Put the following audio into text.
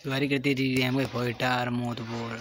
सवारी करती थी हम कोई फोइटा और मोतपुर